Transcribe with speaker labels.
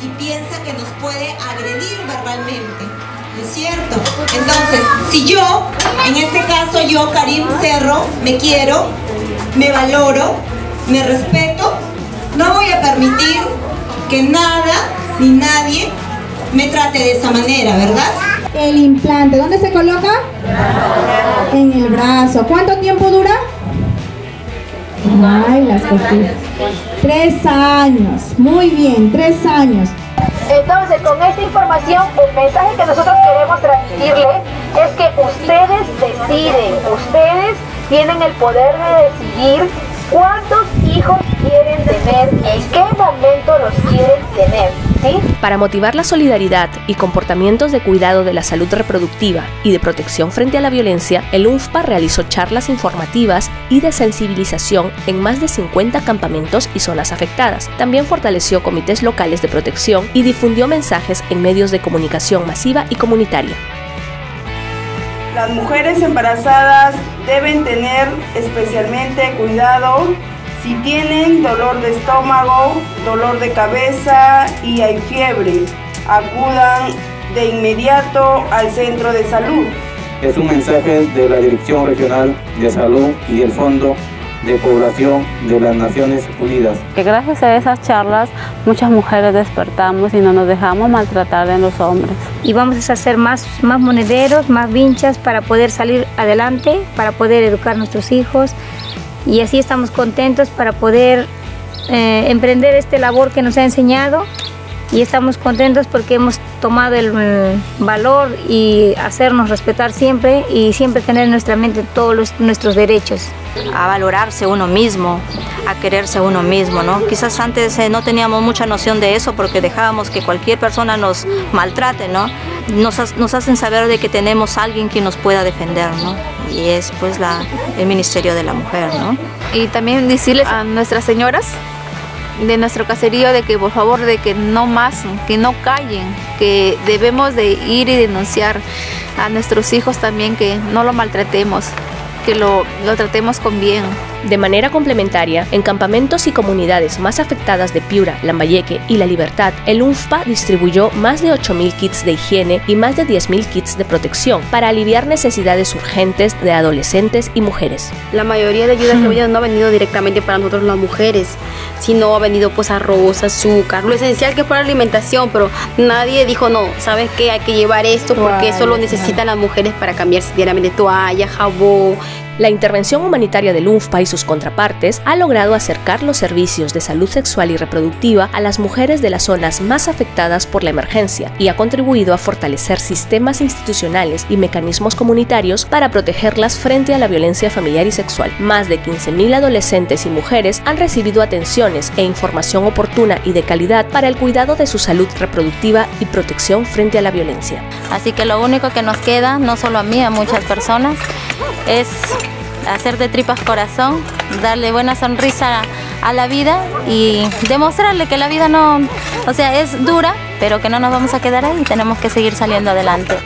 Speaker 1: y piensa que nos puede agredir verbalmente. ¿No es cierto? Entonces, si yo, en este caso yo, Karim Cerro, me quiero, me valoro, me respeto, no voy a permitir que nada ni nadie me trate de esa manera, ¿verdad?
Speaker 2: El implante, ¿dónde se coloca? En el brazo. ¿Cuánto tiempo dura? Tres años. Muy bien, tres años.
Speaker 3: Entonces, con esta información, el mensaje que nosotros queremos transmitirle es que ustedes deciden, ustedes tienen el poder de decidir cuántos hijos quieren tener, en qué momento los quieren tener.
Speaker 4: Para motivar la solidaridad y comportamientos de cuidado de la salud reproductiva y de protección frente a la violencia, el UNFPA realizó charlas informativas y de sensibilización en más de 50 campamentos y zonas afectadas. También fortaleció comités locales de protección y difundió mensajes en medios de comunicación masiva y comunitaria.
Speaker 5: Las mujeres embarazadas deben tener especialmente cuidado si tienen dolor de estómago, dolor de cabeza y hay fiebre. Acudan de inmediato al centro de salud.
Speaker 6: Es un mensaje de la Dirección Regional de Salud y del Fondo de Población de las Naciones Unidas.
Speaker 7: Que gracias a esas charlas muchas mujeres despertamos y no nos dejamos maltratar de los hombres.
Speaker 8: Y vamos a hacer más, más monederos, más vinchas para poder salir adelante, para poder educar a nuestros hijos y así estamos contentos para poder eh, emprender este labor que nos ha enseñado y estamos contentos porque hemos tomado el, el, valor y hacernos respetar siempre y siempre tener en nuestra mente todos los, nuestros derechos.
Speaker 9: A valorarse uno mismo, a quererse uno mismo, ¿no? Quizás antes eh, no teníamos mucha noción de eso porque dejábamos que cualquier persona nos maltrate, ¿no? Nos, nos hacen saber de que tenemos alguien que nos pueda defender, ¿no? Y es pues la, el Ministerio de la Mujer, ¿no?
Speaker 10: Y también decirles a nuestras señoras de nuestro caserío de que por favor de que no más, que no callen, que debemos de ir y denunciar a nuestros hijos también que no lo maltratemos, que lo, lo tratemos con bien.
Speaker 4: De manera complementaria, en campamentos y comunidades más afectadas de Piura, Lambayeque y La Libertad, el UNFPA distribuyó más de 8.000 kits de higiene y más de 10.000 kits de protección para aliviar necesidades urgentes de adolescentes y mujeres.
Speaker 11: La mayoría de ayudas que no ha venido directamente para nosotros las mujeres, sino ha venido pues arroz, azúcar, lo esencial que es para la alimentación, pero nadie dijo no, ¿sabes qué? Hay que llevar esto porque eso lo necesitan las mujeres para cambiarse diariamente toalla, jabón,
Speaker 4: la intervención humanitaria del UNFPA y sus contrapartes ha logrado acercar los servicios de salud sexual y reproductiva a las mujeres de las zonas más afectadas por la emergencia y ha contribuido a fortalecer sistemas institucionales y mecanismos comunitarios para protegerlas frente a la violencia familiar y sexual. Más de 15.000 adolescentes y mujeres han recibido atenciones e información oportuna y de calidad para el cuidado de su salud reproductiva y protección frente a la violencia.
Speaker 9: Así que lo único que nos queda, no solo a mí, a muchas personas, es hacer de tripas corazón, darle buena sonrisa a la vida y demostrarle que la vida no, o sea, es dura, pero que no nos vamos a quedar ahí, tenemos que seguir saliendo adelante.